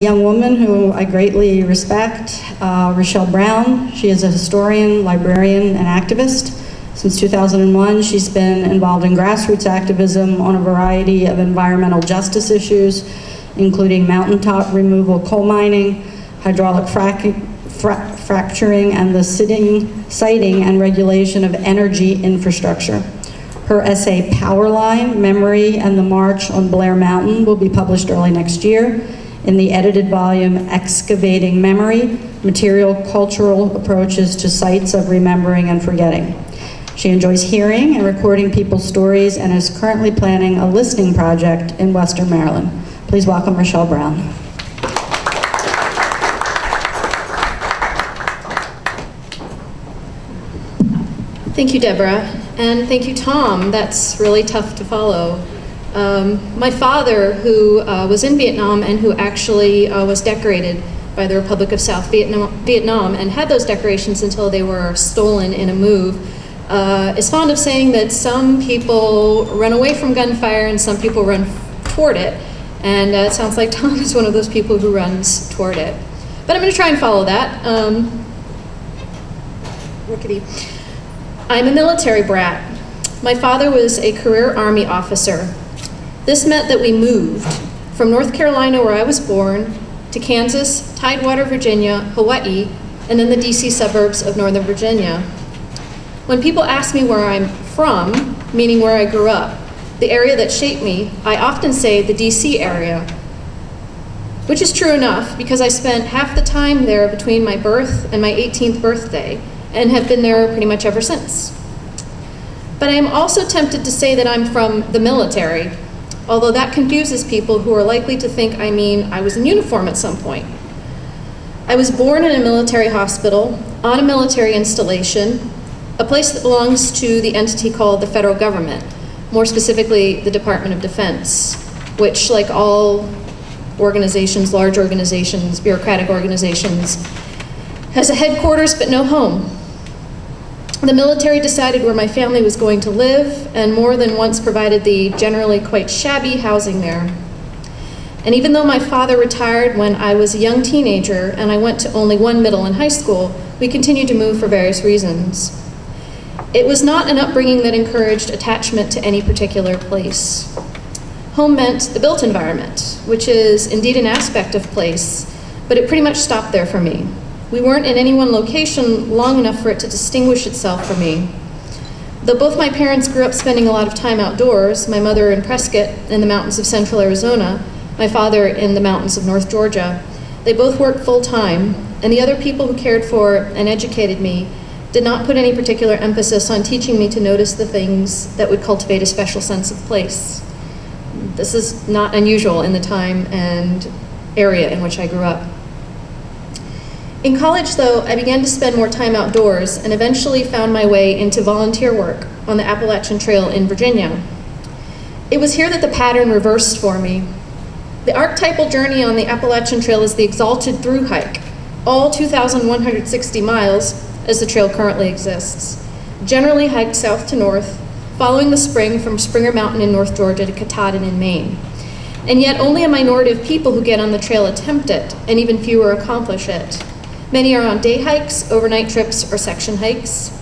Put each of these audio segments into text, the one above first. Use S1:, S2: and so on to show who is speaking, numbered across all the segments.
S1: young woman who I greatly respect, uh, Richelle Brown. She is a historian, librarian, and activist. Since 2001, she's been involved in grassroots activism on a variety of environmental justice issues, including mountaintop removal coal mining, hydraulic fracking, fra fracturing, and the sitting, siting and regulation of energy infrastructure. Her essay, Powerline, Memory, and the March on Blair Mountain will be published early next year in the edited volume Excavating Memory, Material Cultural Approaches to Sites of Remembering and Forgetting. She enjoys hearing and recording people's stories and is currently planning a listening project in Western Maryland. Please welcome Richelle Brown.
S2: Thank you, Deborah, and thank you, Tom. That's really tough to follow. Um, my father, who uh, was in Vietnam and who actually uh, was decorated by the Republic of South Vietnam, Vietnam, and had those decorations until they were stolen in a move, uh, is fond of saying that some people run away from gunfire and some people run toward it. And uh, it sounds like Tom is one of those people who runs toward it. But I'm going to try and follow that. Um, rickety. I'm a military brat. My father was a career Army officer this meant that we moved from North Carolina, where I was born, to Kansas, Tidewater, Virginia, Hawaii, and then the DC suburbs of Northern Virginia. When people ask me where I'm from, meaning where I grew up, the area that shaped me, I often say the DC area, which is true enough because I spent half the time there between my birth and my 18th birthday and have been there pretty much ever since. But I am also tempted to say that I'm from the military although that confuses people who are likely to think I mean I was in uniform at some point. I was born in a military hospital, on a military installation, a place that belongs to the entity called the federal government, more specifically the Department of Defense, which, like all organizations, large organizations, bureaucratic organizations, has a headquarters but no home. The military decided where my family was going to live and more than once provided the generally quite shabby housing there. And even though my father retired when I was a young teenager and I went to only one middle and high school, we continued to move for various reasons. It was not an upbringing that encouraged attachment to any particular place. Home meant the built environment, which is indeed an aspect of place, but it pretty much stopped there for me. We weren't in any one location long enough for it to distinguish itself for me. Though both my parents grew up spending a lot of time outdoors, my mother in Prescott in the mountains of central Arizona, my father in the mountains of North Georgia, they both worked full time, and the other people who cared for and educated me did not put any particular emphasis on teaching me to notice the things that would cultivate a special sense of place. This is not unusual in the time and area in which I grew up. In college, though, I began to spend more time outdoors and eventually found my way into volunteer work on the Appalachian Trail in Virginia. It was here that the pattern reversed for me. The archetypal journey on the Appalachian Trail is the exalted through hike, all 2,160 miles as the trail currently exists, generally hiked south to north, following the spring from Springer Mountain in North Georgia to Katahdin in Maine. And yet only a minority of people who get on the trail attempt it, and even fewer accomplish it. Many are on day hikes, overnight trips, or section hikes.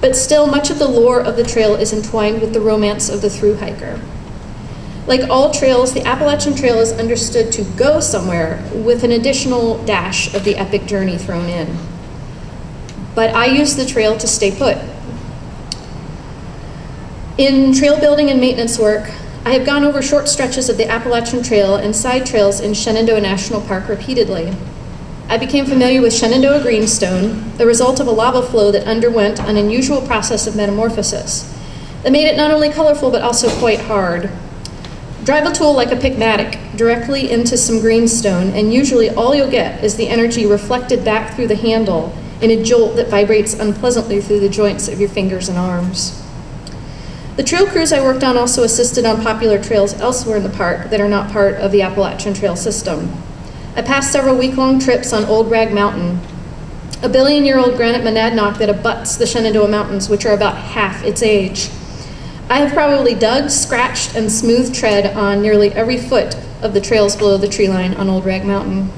S2: But still, much of the lore of the trail is entwined with the romance of the through hiker. Like all trails, the Appalachian Trail is understood to go somewhere with an additional dash of the epic journey thrown in. But I use the trail to stay put. In trail building and maintenance work, I have gone over short stretches of the Appalachian Trail and side trails in Shenandoah National Park repeatedly. I became familiar with Shenandoah greenstone, the result of a lava flow that underwent an unusual process of metamorphosis that made it not only colorful but also quite hard. Drive a tool like a pick mattock directly into some greenstone, and usually all you'll get is the energy reflected back through the handle in a jolt that vibrates unpleasantly through the joints of your fingers and arms. The trail crews I worked on also assisted on popular trails elsewhere in the park that are not part of the Appalachian Trail system. I passed several week-long trips on Old Rag Mountain, a billion-year-old granite monadnock that abuts the Shenandoah Mountains, which are about half its age. I have probably dug, scratched, and smoothed tread on nearly every foot of the trails below the tree line on Old Rag Mountain.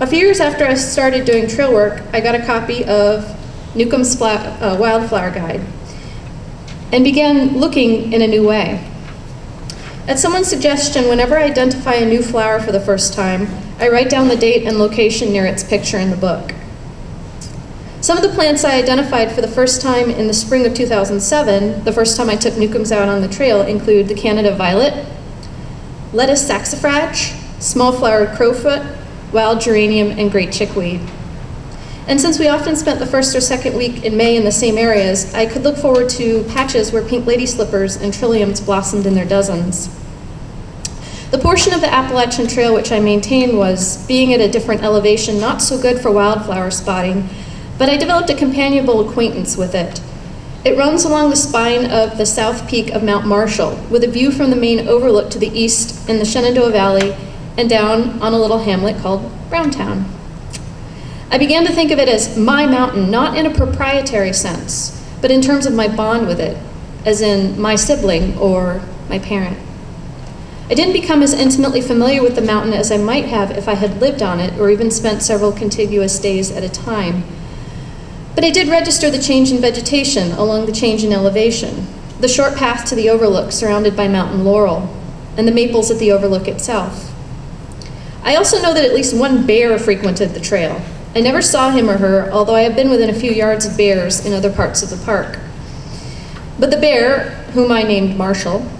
S2: A few years after I started doing trail work, I got a copy of Newcomb's uh, Wildflower Guide and began looking in a new way. At someone's suggestion, whenever I identify a new flower for the first time, I write down the date and location near its picture in the book. Some of the plants I identified for the first time in the spring of 2007, the first time I took Newcombs out on the trail, include the Canada violet, lettuce saxifrage, small flowered crowfoot, wild geranium, and great chickweed. And since we often spent the first or second week in May in the same areas, I could look forward to patches where pink lady slippers and trilliums blossomed in their dozens. The portion of the Appalachian Trail which I maintained was, being at a different elevation, not so good for wildflower spotting, but I developed a companionable acquaintance with it. It runs along the spine of the south peak of Mount Marshall, with a view from the main overlook to the east in the Shenandoah Valley and down on a little hamlet called Browntown. I began to think of it as my mountain, not in a proprietary sense, but in terms of my bond with it, as in my sibling or my parent. I didn't become as intimately familiar with the mountain as I might have if I had lived on it or even spent several contiguous days at a time. But I did register the change in vegetation along the change in elevation, the short path to the overlook surrounded by mountain laurel, and the maples at the overlook itself. I also know that at least one bear frequented the trail. I never saw him or her, although I have been within a few yards of bears in other parts of the park. But the bear, whom I named Marshall,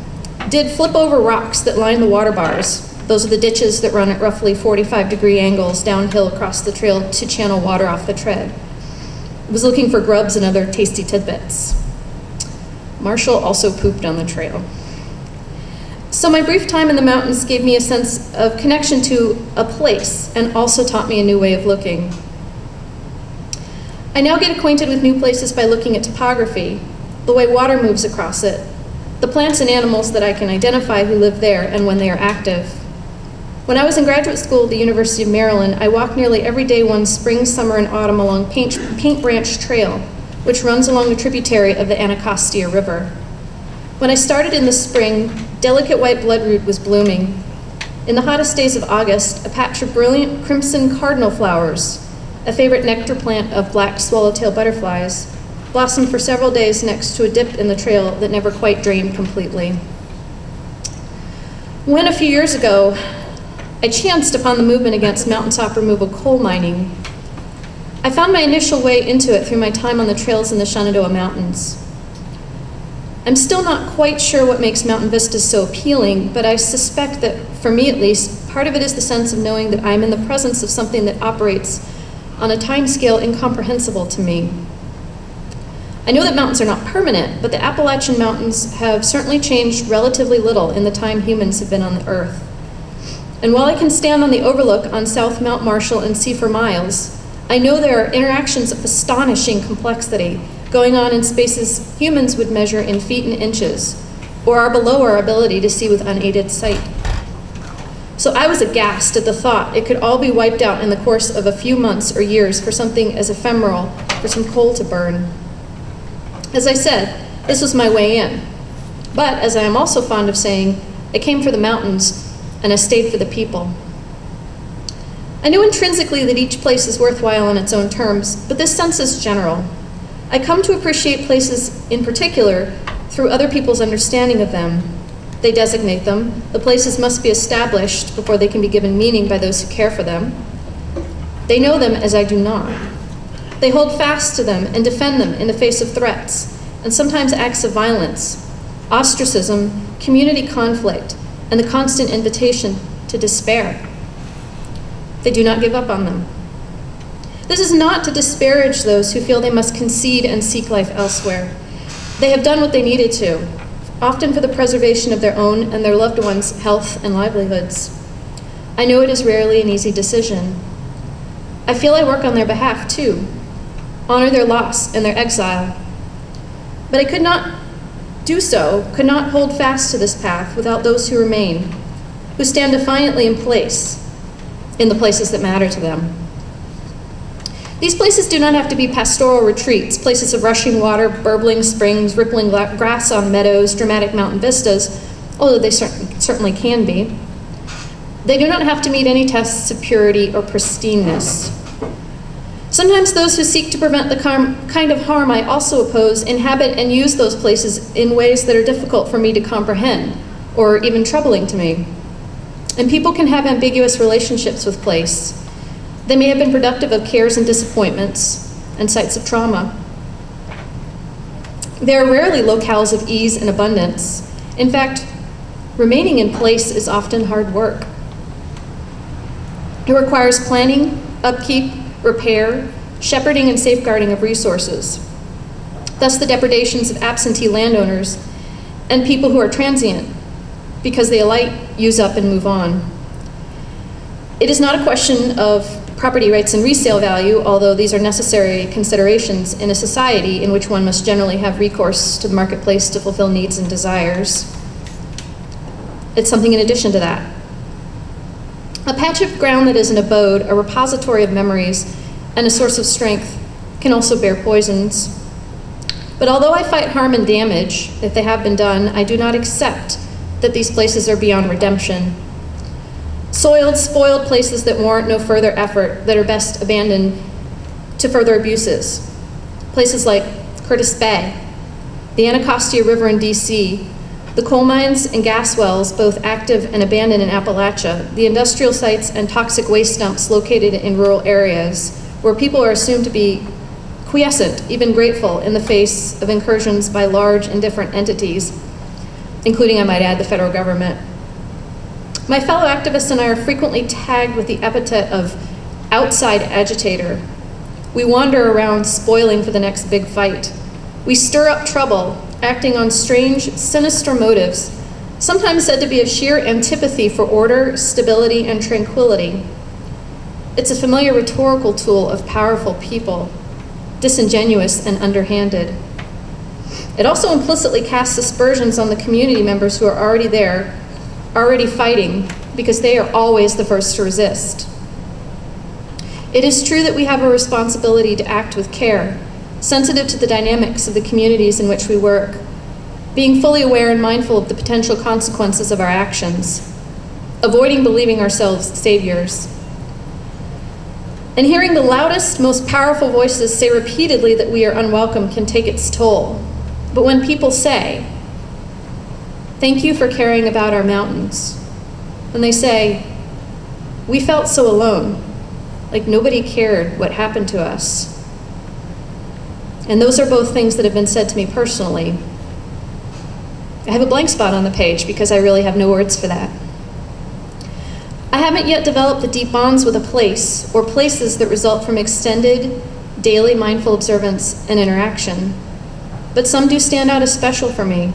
S2: did flip over rocks that line the water bars. Those are the ditches that run at roughly 45 degree angles downhill across the trail to channel water off the tread was looking for grubs and other tasty tidbits. Marshall also pooped on the trail. So my brief time in the mountains gave me a sense of connection to a place and also taught me a new way of looking. I now get acquainted with new places by looking at topography, the way water moves across it, the plants and animals that I can identify who live there and when they are active. When I was in graduate school at the University of Maryland, I walked nearly every day one spring, summer, and autumn along Paint, Paint Branch Trail, which runs along a tributary of the Anacostia River. When I started in the spring, delicate white bloodroot was blooming. In the hottest days of August, a patch of brilliant crimson cardinal flowers, a favorite nectar plant of black swallowtail butterflies, blossomed for several days next to a dip in the trail that never quite drained completely. When a few years ago, I chanced upon the movement against mountaintop removal coal mining. I found my initial way into it through my time on the trails in the Shenandoah Mountains. I'm still not quite sure what makes mountain vistas so appealing, but I suspect that, for me at least, part of it is the sense of knowing that I'm in the presence of something that operates on a time scale incomprehensible to me. I know that mountains are not permanent, but the Appalachian Mountains have certainly changed relatively little in the time humans have been on the earth. And while I can stand on the overlook on South Mount Marshall and see for miles, I know there are interactions of astonishing complexity going on in spaces humans would measure in feet and inches, or are below our ability to see with unaided sight. So I was aghast at the thought it could all be wiped out in the course of a few months or years for something as ephemeral, for some coal to burn. As I said, this was my way in. But, as I am also fond of saying, I came for the mountains and a stayed for the people. I know intrinsically that each place is worthwhile on its own terms, but this sense is general. I come to appreciate places in particular through other people's understanding of them. They designate them. The places must be established before they can be given meaning by those who care for them. They know them as I do not. They hold fast to them and defend them in the face of threats, and sometimes acts of violence, ostracism, community conflict, and the constant invitation to despair. They do not give up on them. This is not to disparage those who feel they must concede and seek life elsewhere. They have done what they needed to, often for the preservation of their own and their loved ones' health and livelihoods. I know it is rarely an easy decision. I feel I work on their behalf too, honor their loss and their exile. But I could not do so could not hold fast to this path without those who remain, who stand defiantly in place in the places that matter to them. These places do not have to be pastoral retreats, places of rushing water, burbling springs, rippling grass on meadows, dramatic mountain vistas, although they cer- certainly can be. They do not have to meet any tests of purity or pristineness. Sometimes those who seek to prevent the kind of harm I also oppose inhabit and use those places in ways that are difficult for me to comprehend or even troubling to me. And people can have ambiguous relationships with place. They may have been productive of cares and disappointments and sites of trauma. They are rarely locales of ease and abundance. In fact, remaining in place is often hard work. It requires planning, upkeep, repair, shepherding, and safeguarding of resources. Thus, the depredations of absentee landowners and people who are transient because they alight, use up, and move on. It is not a question of property rights and resale value, although these are necessary considerations in a society in which one must generally have recourse to the marketplace to fulfill needs and desires. It's something in addition to that. A patch of ground that is an abode, a repository of memories, and a source of strength can also bear poisons. But although I fight harm and damage, if they have been done, I do not accept that these places are beyond redemption. Soiled, spoiled places that warrant no further effort, that are best abandoned to further abuses. Places like Curtis Bay, the Anacostia River in DC, the coal mines and gas wells, both active and abandoned in Appalachia, the industrial sites and toxic waste dumps located in rural areas, where people are assumed to be quiescent, even grateful, in the face of incursions by large and different entities, including, I might add, the federal government. My fellow activists and I are frequently tagged with the epithet of outside agitator. We wander around spoiling for the next big fight. We stir up trouble, acting on strange, sinister motives, sometimes said to be of sheer antipathy for order, stability, and tranquility. It's a familiar rhetorical tool of powerful people, disingenuous and underhanded. It also implicitly casts aspersions on the community members who are already there, already fighting, because they are always the first to resist. It is true that we have a responsibility to act with care, sensitive to the dynamics of the communities in which we work, being fully aware and mindful of the potential consequences of our actions, avoiding believing ourselves saviors. And hearing the loudest, most powerful voices say repeatedly that we are unwelcome can take its toll. But when people say, Thank you for caring about our mountains, And they say, We felt so alone, like nobody cared what happened to us. And those are both things that have been said to me personally. I have a blank spot on the page because I really have no words for that. I haven't yet developed the deep bonds with a place or places that result from extended, daily mindful observance and interaction. But some do stand out as special for me,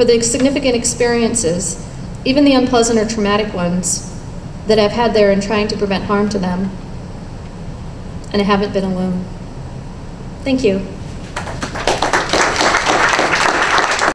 S2: for the significant experiences, even the unpleasant or traumatic ones, that I've had there in trying to prevent harm to them. And I haven't been alone. Thank you.